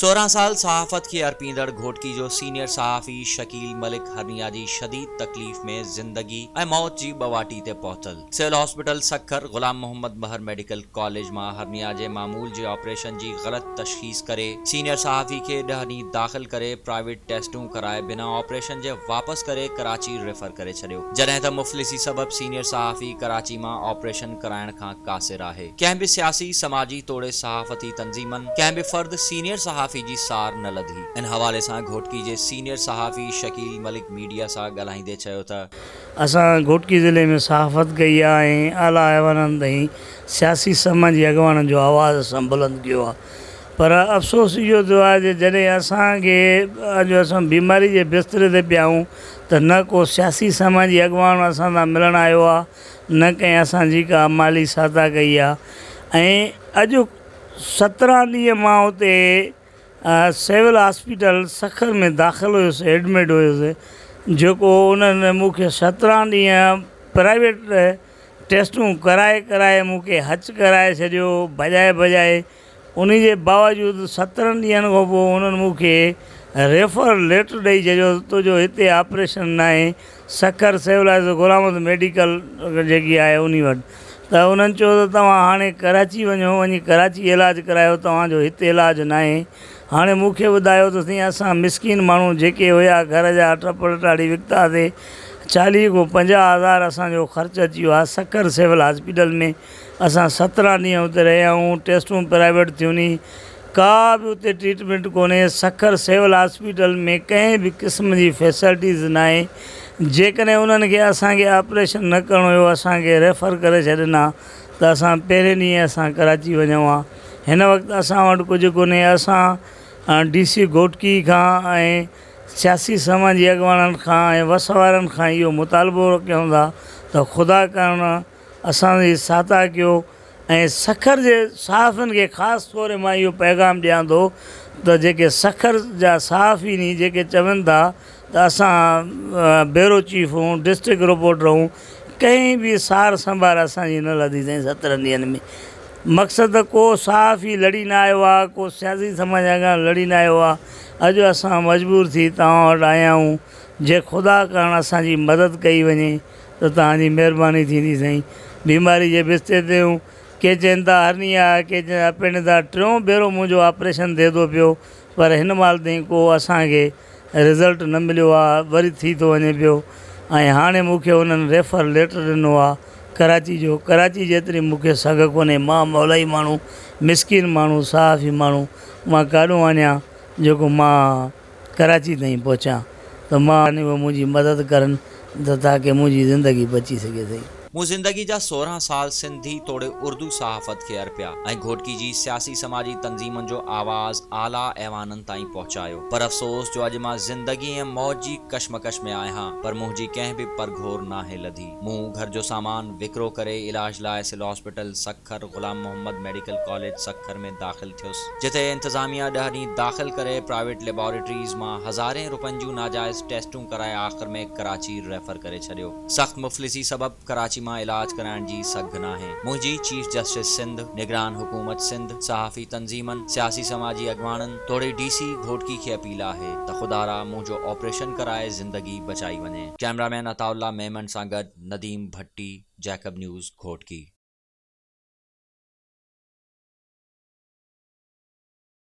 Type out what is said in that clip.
सोलह साल सहाफत की अर्पिंदर घोट की जो सीनियर सहाफ़ी शकील मलिक हरियादी शदीद तकलीफ में जिंदगी मौत जी बवाटी ते पहुंचल civil hospital Sukkur Ghulam Muhammad Bahar medical college मां हरनियाजे मामूल जे ऑपरेशन जी गलत तशखीस करे सीनियर सहाफ़ी के डहनी दाखिल करे प्राइवेट टेस्टू कराए बिना ऑपरेशन जे वापस करे कराची रेफर करे छो जडे त मुफ़लिसी सबब सीनियर सहाफ़ी कराची मां ऑपरेशन कराइण खां क़ासिर आहे कंहिं बि सियासी समाजी तोड़े सहाफ़ती तंज़ीमनि कंहिं बि फ़र्द सीनियर सहाफ़ी साफ़ी सार न लॻी सां सहाफ़ी शकील मलिक मीडिया सां ॻाल्हाईंदे चयो त असां घोटकी ज़िले में सहाफ़त कई आहे ऐं आला अहिवाननि ताईं सियासी समाज अॻुवाणी जो आवाज़ु संभलंद कयो आहे पर अफ़सोस इहो थियो आहे जॾहिं असांखे अॼु असां बीमारी जे बिस्तरे ते पिया आहियूं त न को सियासी समाज जी असां सां मिलणु आयो आहे न कंहिं असांजी का माली सादा कई आहे ऐं अॼु सत्रहं ॾींहं मां हुते सिविल हॉस्पिटल सखर में दाखिल हुयुसि एडमिट हुयुसि जेको उन्हनि मूंखे सत्रहं ॾींहं प्राइवेट टेस्टूं कराए कराए मूंखे हच कराए छॾियो बजाए बजाए उन जे बावजूदि सत्रहनि ॾींहनि खां पोइ उन्हनि मूंखे रेफर लेटर ॾेई छॾियो तुंहिंजो हिते ऑपरेशन न आहे सखर सिविल गुलामद मेडिकल जेकी आहे उन वटि त हुननि चयो त तव्हां हाणे कराची वञो वञी कराची इलाजु करायो तव्हांजो हिते इलाजु न आहे हाणे मूंखे ॿुधायो त साईं असां मिसकिन माण्हू जेके हुया घर जा टपाढ़ी विकितासीं चालीह खां पंजाह हज़ार असांजो ख़र्चु अची वियो आहे सखर सिविल हॉस्पिटल में असां सत्रहं ॾींहं हुते रहिया आहियूं टेस्टूं प्राइवेट थियूं नी का बि हुते ट्रीटमेंट कोन्हे सखर सिविल हॉस्पिटल में कंहिं बि क़िस्म जी फैसिलिटीज़ न आहे जेकॾहिं हुननि खे असांखे ऑपरेशन न करिणो हुयो असांखे रेफर करे छॾिना त असां पहिरें ॾींहुं असां कराची वञू हा हिन वक़्तु असां वटि कुझु कोन्हे असां डी सी घोटकी खां ऐं सियासी समाजी अॻुवाणनि खां ऐं वस वारनि खां इहो मुतालबो कयूं था त ख़ुदा करणु असांजी कयो ऐं सखर जे सहाफ़नि खे ख़ासि तौर मां इहो पैगाम ॾियां थो त जेके सखर जा साफ़ आहिनि जेके चवनि था त असां ब्यूरो चीफ हूं डिस्ट्रिक्ट रिपोर्टर हूं कंहिं बि सार संभार असि न लदी अथई सतरहंनि ॾींहंनि में मकसद को साफ़ ही लड़ी ना आयो आहे को सियासी समाज अॻियां लड़ी ना आयो अज अस मजबूर थी तट वटि आया आहियूं जे ख़ुदा करणु असांजी मदद कई वञे तो तव्हांजी महिरबानी थींदी बीमारी के बिस्ते ते के चवनि था हरनी आहे के चवनि था पिण था टियों ऑपरेशन थे तो पो पर माल महिल को असांखे रिज़ल्ट न मिलियो आहे वरी थी थो वञे पियो ऐं हाणे मूंखे हुननि रेफर लेटर ॾिनो आहे कराची जो कराची जेतिरी मूंखे सघे मां मौलाई माण्हू मिसकिन माण्हू साफ़ी माण्हू मां काॾो वञा जेको मां कराची ताईं पहुचा त मां उहो मुंहिंजी मदद कनि त ताकी मुंहिंजी ज़िंदगी बची सघे थी मु ज़िंदगी जा सोरह साल सिंधी तोड़े उर्दू सहाफ़त के अर्पया घोटकी जी सियासी समाजी तंजीमन जो आवाज़ आला ऐवाननि ताई पहुंचायो पर अफ़सोस जो अज मां ज़िंदगी ए मौज जी कशमकश में हां पर भी पर घोर ना है लधी मु घर जो सामान विक्रो करे इलाज लाए civil hospital Sukkur Ghulam Muhammad medical college Sukkur में दाख़िल थियुसि जिथे इंतजामिया डहनी दाख़िल करे प्राइवेट लेबोरेटरीज मां हज़ारे रुपन जो नाजायज टेस्टू कराए आख़िर में कराची रेफर करे छॾियो सख़्त मुफ़लिसी सबब कराची मां इलाज कराइण जी सघना है मुंहिंजी चीफ जस्टिस सिंध निगरान हुकूमत सिंध सहाफ़ी तंज़ीमन सियासी समाजी अॻवाननि तोड़े डीसी घोटकी की अपील है त ख़ुदारा मुंहिंजो ऑपरेशन कराए ज़िंदगी बचाई वने कैमरामैन अताउल्ला मेमन सां गॾु नदीम भट्टी जैकब न्यूज़ घोटकी